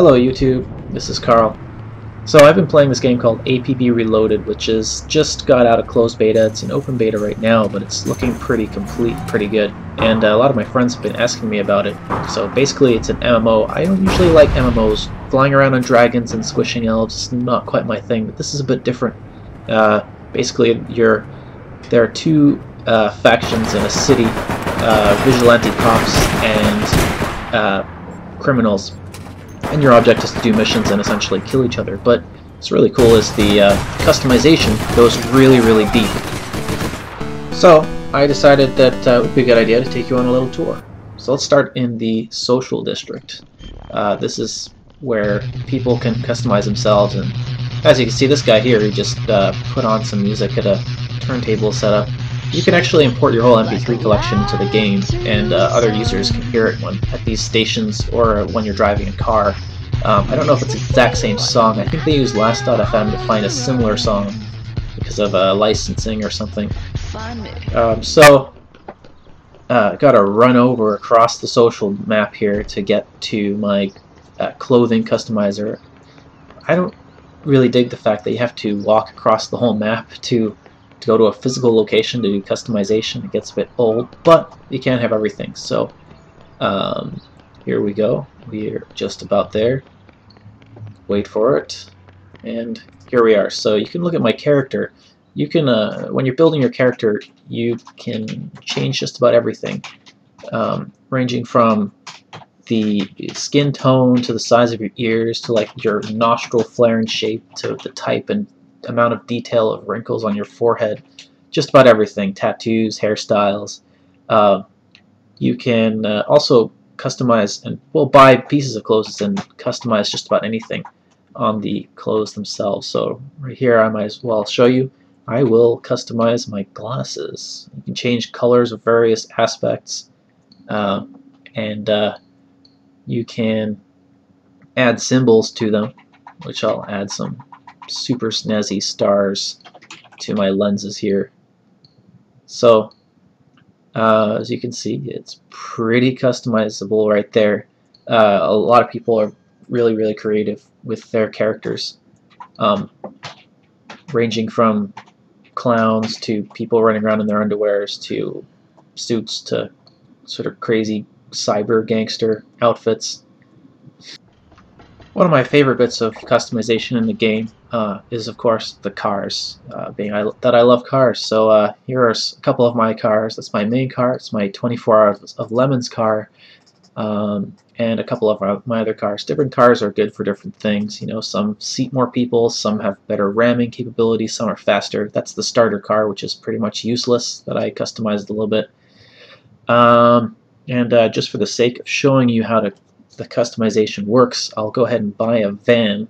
Hello YouTube, this is Carl. So I've been playing this game called APB Reloaded, which is just got out of closed beta. It's in open beta right now, but it's looking pretty complete, pretty good. And uh, a lot of my friends have been asking me about it. So basically it's an MMO. I don't usually like MMOs. Flying around on dragons and squishing elves is not quite my thing, but this is a bit different. Uh, basically you're, there are two uh, factions in a city, uh, vigilante cops and uh, criminals and your object is to do missions and essentially kill each other. But what's really cool is the uh, customization goes really, really deep. So I decided that uh, it would be a good idea to take you on a little tour. So let's start in the social district. Uh, this is where people can customize themselves, and as you can see, this guy here, he just uh, put on some music at a turntable setup. You can actually import your whole MP3 collection to the game, and uh, other users can hear it when at these stations or when you're driving a car. Um, I don't know if it's the exact same song. I think they used Last.fm to find a similar song because of uh, licensing or something. Um, so, uh, gotta run over across the social map here to get to my uh, clothing customizer. I don't really dig the fact that you have to walk across the whole map to to go to a physical location to do customization. It gets a bit old, but you can't have everything. So um, here we go. We're just about there. Wait for it. And here we are. So you can look at my character. You can, uh, when you're building your character, you can change just about everything, um, ranging from the skin tone to the size of your ears to like your nostril flare and shape to the type and amount of detail of wrinkles on your forehead, just about everything, tattoos, hairstyles. Uh, you can uh, also customize and well buy pieces of clothes and customize just about anything on the clothes themselves. So right here I might as well show you. I will customize my glasses. You can change colors of various aspects uh, and uh, you can add symbols to them which I'll add some super snazzy stars to my lenses here. So uh, as you can see it's pretty customizable right there. Uh, a lot of people are really really creative with their characters um, ranging from clowns to people running around in their underwears to suits to sort of crazy cyber gangster outfits. One of my favorite bits of customization in the game uh, is, of course, the cars. Uh, being I, that I love cars, so uh, here are a couple of my cars. That's my main car. It's my 24 Hours of Lemons car, um, and a couple of my other cars. Different cars are good for different things. You know, some seat more people, some have better ramming capability, some are faster. That's the starter car, which is pretty much useless. That I customized a little bit. Um, and uh, just for the sake of showing you how to the customization works, I'll go ahead and buy a van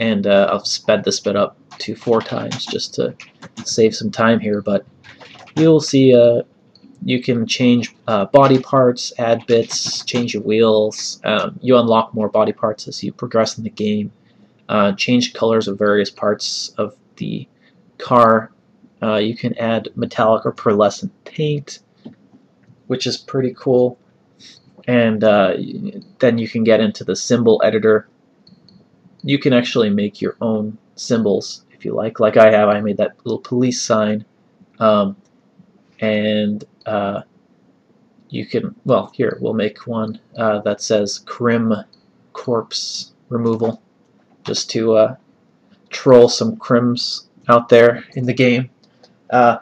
and uh, I'll sped this bit up to four times just to save some time here but you'll see uh, you can change uh, body parts, add bits, change your wheels, um, you unlock more body parts as you progress in the game, uh, change colors of various parts of the car, uh, you can add metallic or pearlescent paint which is pretty cool. And uh, then you can get into the symbol editor. You can actually make your own symbols if you like. Like I have, I made that little police sign. Um, and uh, you can, well, here, we'll make one uh, that says Crim Corpse Removal, just to uh, troll some crims out there in the game. Uh,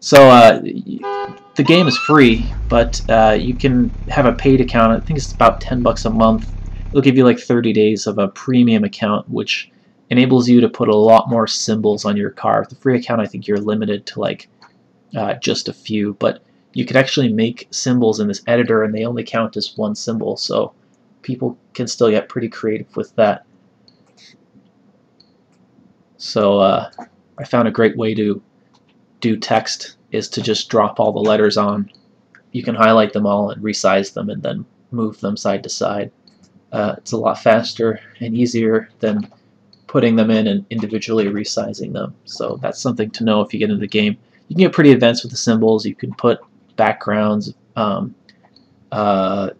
so uh, the game is free, but uh, you can have a paid account. I think it's about 10 bucks a month. It'll give you like 30 days of a premium account, which enables you to put a lot more symbols on your car. The free account, I think you're limited to like uh, just a few, but you can actually make symbols in this editor, and they only count as one symbol, so people can still get pretty creative with that. So uh, I found a great way to do text is to just drop all the letters on. You can highlight them all and resize them and then move them side to side. Uh, it's a lot faster and easier than putting them in and individually resizing them. So that's something to know if you get into the game. You can get pretty advanced with the symbols. You can put backgrounds, um, uh,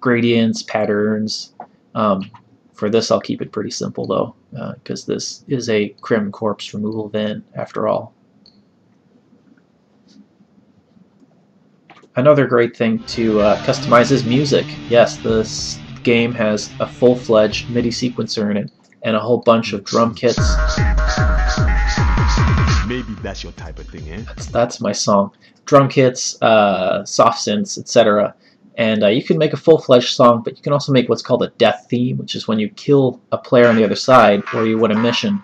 gradients, patterns, Um, for this, I'll keep it pretty simple though, because uh, this is a Crim corpse removal van after all. Another great thing to uh, customize is music. Yes, this game has a full-fledged MIDI sequencer in it and a whole bunch of drum kits. Maybe that's your type of thing, eh? That's, that's my song. Drum kits, uh, soft synths, etc. And uh, you can make a full-fledged song, but you can also make what's called a death theme, which is when you kill a player on the other side or you win a mission.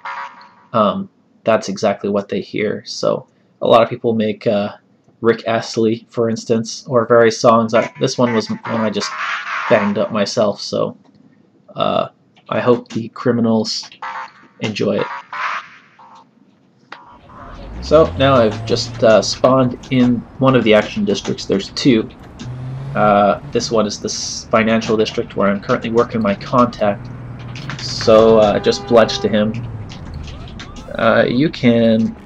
Um, that's exactly what they hear. So a lot of people make uh, Rick Astley, for instance, or various songs. I, this one was one I just banged up myself, so uh, I hope the criminals enjoy it. So now I've just uh, spawned in one of the action districts. There's two. Uh, this one is the financial district where I'm currently working my contact. So uh, just pledge to him. Uh, you can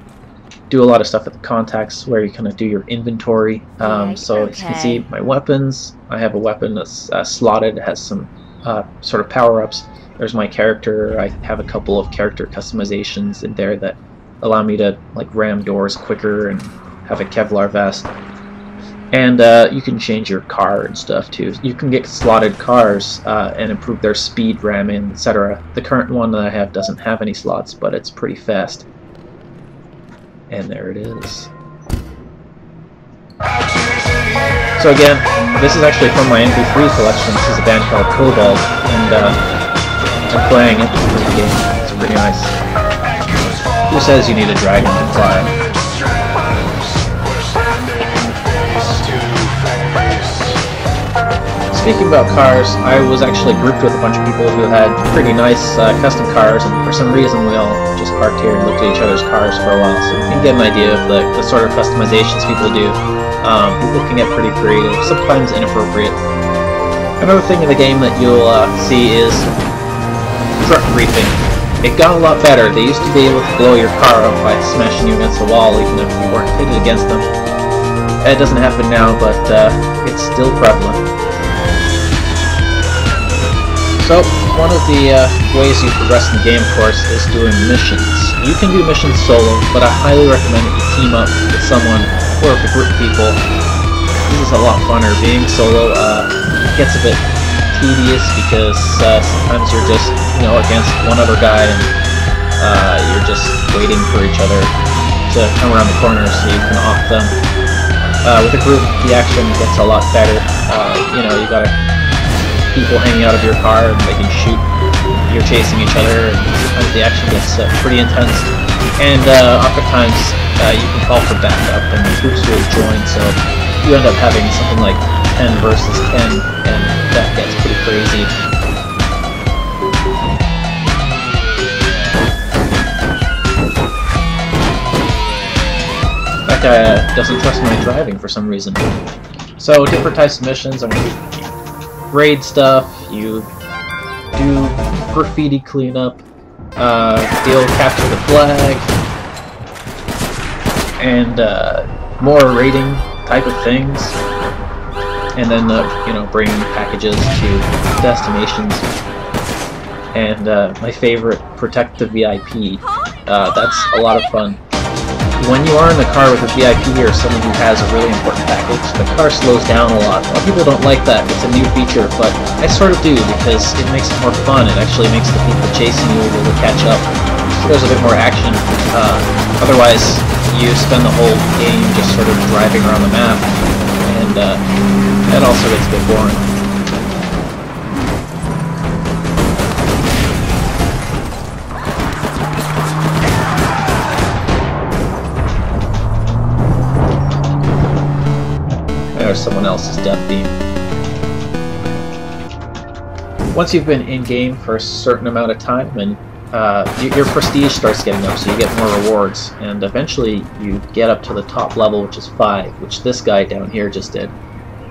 do a lot of stuff at the contacts where you kind of do your inventory. Um, so okay. as you can see, my weapons. I have a weapon that's uh, slotted. It has some uh, sort of power-ups. There's my character. I have a couple of character customizations in there that allow me to like ram doors quicker and have a Kevlar vest. And uh, you can change your car and stuff too. You can get slotted cars uh, and improve their speed, ramming, etc. The current one that I have doesn't have any slots, but it's pretty fast. And there it is. So again, this is actually from my MP3 collection. This is a band called Cobalt, and uh, I'm playing it for the game. It's pretty nice. Who says you need a dragon to fly? Speaking about cars, I was actually grouped with a bunch of people who had pretty nice uh, custom cars, and for some reason we all just parked here and looked at each other's cars for a while, so you can get an idea of the, the sort of customizations people do. Um, people can get pretty creative, sometimes inappropriate. Another thing in the game that you'll uh, see is truck reefing. It got a lot better. They used to be able to blow your car up by smashing you against the wall, even if you weren't hitting against them. It doesn't happen now, but uh, it's still prevalent. So, one of the uh, ways you progress in the game, of course, is doing missions. You can do missions solo, but I highly recommend that you team up with someone or with a group of people. This is a lot funner. Being solo uh, gets a bit tedious because uh, sometimes you're just, you know, against one other guy and uh, you're just waiting for each other to come around the corner so you can off them. Uh, with a group, the action gets a lot better. Uh, you know, you gotta people hanging out of your car and they can shoot. You're chasing each other, and sometimes the action gets uh, pretty intense. And uh, oftentimes uh, you can call for backup, and the groups will join. So you end up having something like 10 versus 10, and that gets pretty crazy. That guy uh, doesn't trust my driving for some reason. So different types of missions. I'm raid stuff, you do graffiti cleanup, uh, deal capture the flag, and uh, more raiding type of things, and then uh, you know bringing packages to destinations. And uh, my favorite, protect the VIP. Uh, that's a lot of fun when you are in the car with a VIP or someone who has a really important package, the car slows down a lot. A lot of people don't like that. It's a new feature, but I sort of do because it makes it more fun. It actually makes the people chasing you able to catch up. There's a bit more action. Uh, otherwise, you spend the whole game just sort of driving around the map, and uh, that also gets a bit boring. Someone else's death theme. Once you've been in-game for a certain amount of time, and uh, your prestige starts getting up, so you get more rewards, and eventually you get up to the top level, which is 5, which this guy down here just did.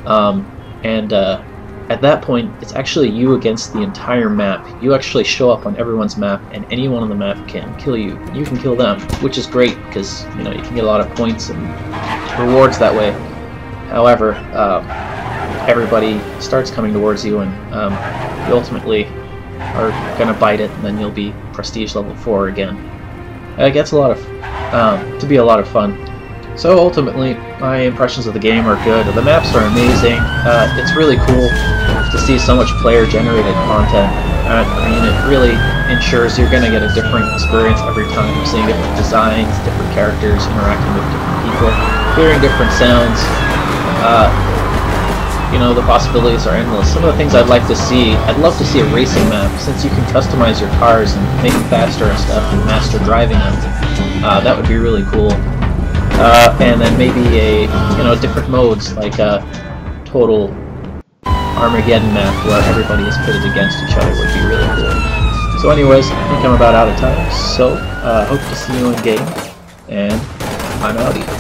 Um, and uh, at that point, it's actually you against the entire map. You actually show up on everyone's map, and anyone on the map can kill you. You can kill them, which is great, because you know you can get a lot of points and rewards that way. However, um, everybody starts coming towards you, and um, you ultimately are gonna bite it, and then you'll be prestige level four again. It gets a lot of um, to be a lot of fun. So ultimately, my impressions of the game are good. The maps are amazing. Uh, it's really cool to see so much player-generated content. Uh, I mean, it really ensures you're going to get a different experience every time, seeing different designs, different characters, interacting with different people, hearing different sounds. Uh, you know, the possibilities are endless. Some of the things I'd like to see, I'd love to see a racing map, since you can customize your cars and make them faster and stuff, and master driving them. Uh, that would be really cool. Uh, and then maybe a, you know, different modes, like a total Armageddon map where everybody is pitted against each other would be really cool. So anyways, I think I'm about out of time, so uh, hope to see you in game, and I'm outie.